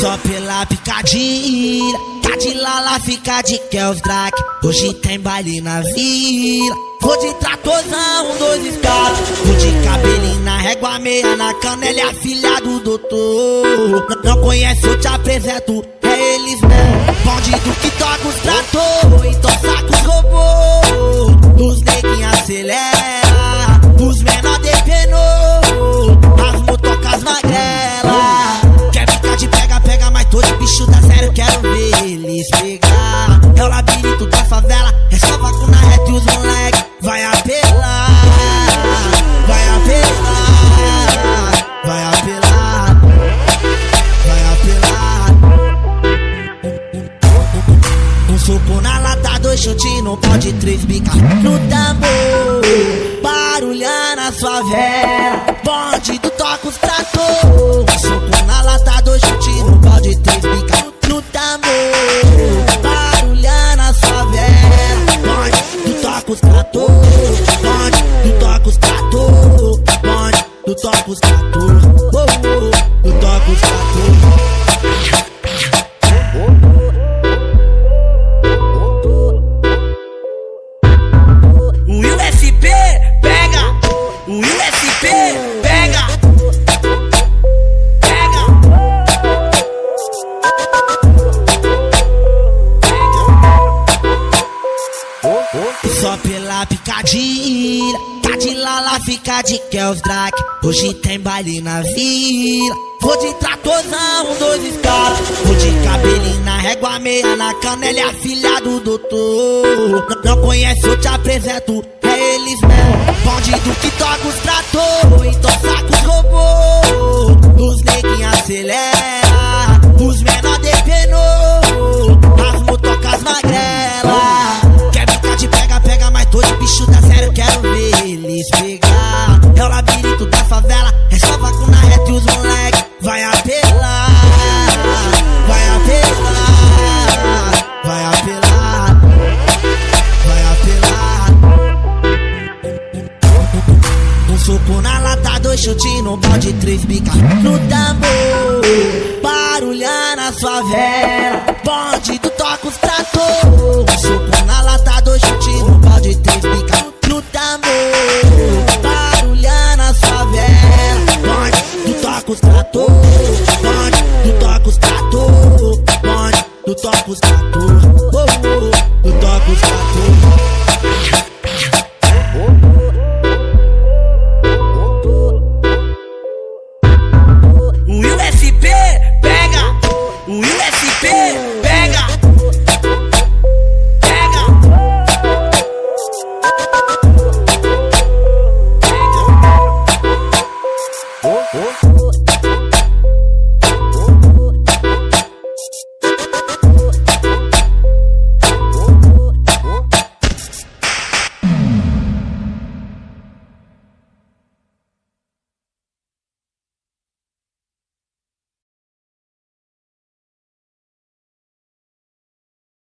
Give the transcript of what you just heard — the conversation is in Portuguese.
Só pela picadilha, tá de lala, fica de Kels Drake. Hoje tem baile na vila. Vou de tratorzão, dois escalas. Vou de cabelinho na régua, meia na canela, é filha do doutor. Não, não conhece, eu te apresento, é eles mesmo. Bandido que É o labirinto da favela, é só vacuna reta e os moleque vai apelar. Vai apelar, vai apelar, vai apelar. Um soco na lata, dois chutes no pau de três bica no tambor. Barulhando a favela, bonde do toca os trator. Um soco na lata, dois chutes no pau de três bica Toca os trator. Oh, oh, do toca os trator. O USP pega, o USP pega, pega. Só pela picadilha, tá de lala, fica de Kels Drake. Hoje tem baile na vila. Vou de tratorzão, dois escalas. Vou de cabelinho na régua, meia na canela, é a filha do doutor. Não, não conhece, eu te apresento, é eles mesmo. Bandido que toca os trator, então saca os robôs. Os neguinhos acelera, dois chutes no balde, três pica no tambor. Barulhar na favela, bonde do toca os trator. Soco na lata, dois chutes no balde, três pica no tambor. Barulhar na favela, bonde do toca os trator. Bonde do toca os trator. Bonde do toca os trator.